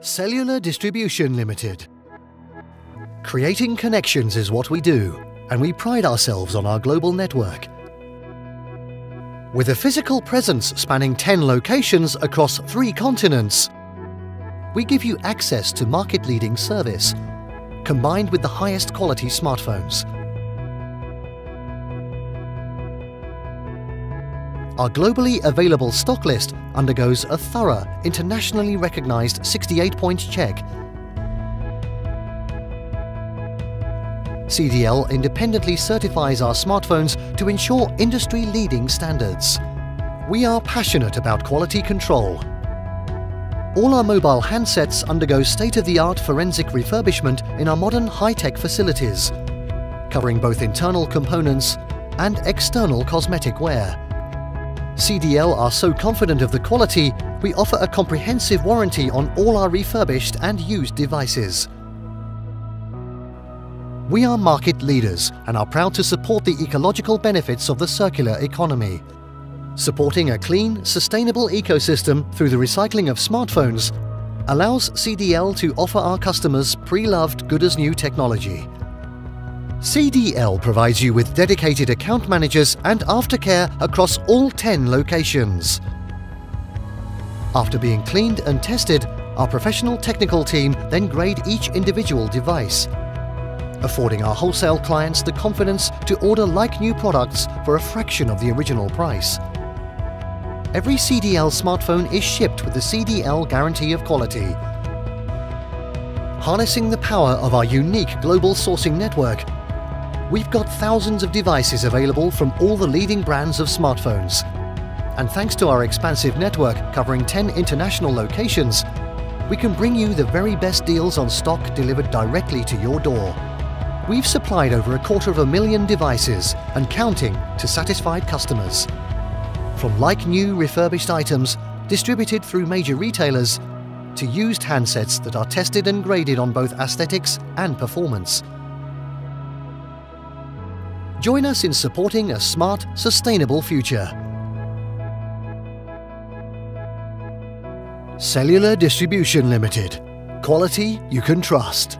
Cellular Distribution Limited. Creating connections is what we do, and we pride ourselves on our global network. With a physical presence spanning 10 locations across three continents, we give you access to market-leading service, combined with the highest quality smartphones. Our globally available stock list undergoes a thorough, internationally recognized 68-point check. CDL independently certifies our smartphones to ensure industry-leading standards. We are passionate about quality control. All our mobile handsets undergo state-of-the-art forensic refurbishment in our modern high-tech facilities, covering both internal components and external cosmetic wear. CDL are so confident of the quality, we offer a comprehensive warranty on all our refurbished and used devices. We are market leaders and are proud to support the ecological benefits of the circular economy. Supporting a clean, sustainable ecosystem through the recycling of smartphones allows CDL to offer our customers pre-loved good-as-new technology. CDL provides you with dedicated account managers and aftercare across all 10 locations. After being cleaned and tested, our professional technical team then grade each individual device, affording our wholesale clients the confidence to order like-new products for a fraction of the original price. Every CDL smartphone is shipped with the CDL guarantee of quality. Harnessing the power of our unique global sourcing network, We've got thousands of devices available from all the leading brands of smartphones. And thanks to our expansive network covering 10 international locations, we can bring you the very best deals on stock delivered directly to your door. We've supplied over a quarter of a million devices and counting to satisfied customers. From like-new refurbished items distributed through major retailers to used handsets that are tested and graded on both aesthetics and performance. Join us in supporting a smart, sustainable future. Cellular Distribution Limited. Quality you can trust.